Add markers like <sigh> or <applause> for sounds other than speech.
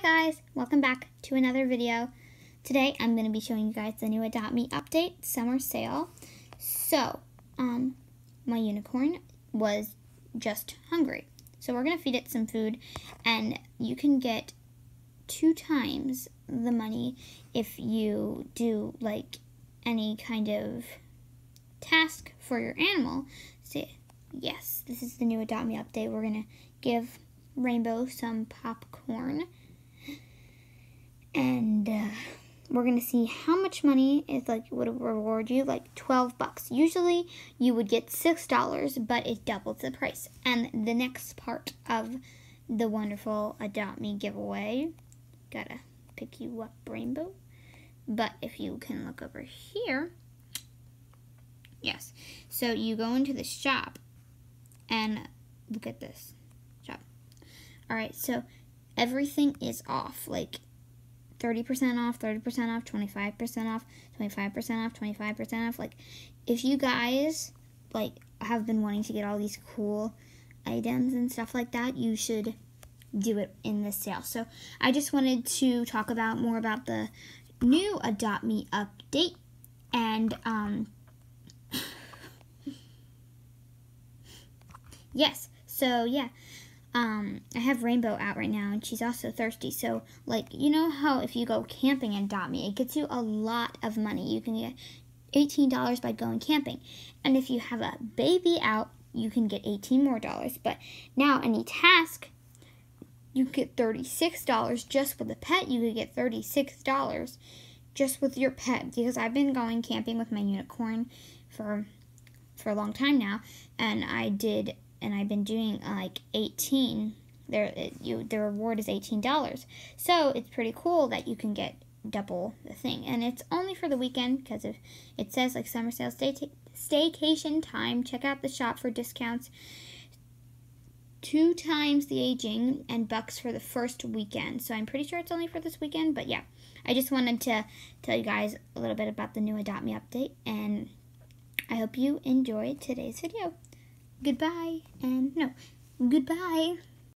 Hi guys, welcome back to another video. Today I'm going to be showing you guys the new Adopt Me update summer sale. So, um, my unicorn was just hungry. So we're going to feed it some food and you can get two times the money if you do like any kind of task for your animal. So, yes, this is the new Adopt Me update. We're going to give Rainbow some popcorn and uh, we're gonna see how much money is like would reward you like 12 bucks. Usually you would get six dollars but it doubles the price. And the next part of the wonderful adopt me giveaway gotta pick you up rainbow. But if you can look over here yes. So you go into the shop and look at this shop. All right so everything is off. Like 30% off, 30% off, 25% off, 25% off, 25% off. Like, if you guys, like, have been wanting to get all these cool items and stuff like that, you should do it in this sale. So, I just wanted to talk about more about the new Adopt Me update. And, um, <laughs> yes, so, yeah um, I have Rainbow out right now, and she's also thirsty. So, like, you know how if you go camping and Adopt Me, it gets you a lot of money. You can get $18 by going camping. And if you have a baby out, you can get 18 more dollars. But now, any task, you get $36 just with a pet. You could get $36 just with your pet. Because I've been going camping with my unicorn for for a long time now, and I did and I've been doing uh, like 18 there you the reward is $18 so it's pretty cool that you can get double the thing. And it's only for the weekend because if it says like summer sale stay staycation time. Check out the shop for discounts. Two times the aging and bucks for the first weekend. So i'm pretty sure it's only for this weekend but yeah. I just wanted to tell you guys a little bit about the new adopt me update and i hope you enjoyed today's video goodbye and no goodbye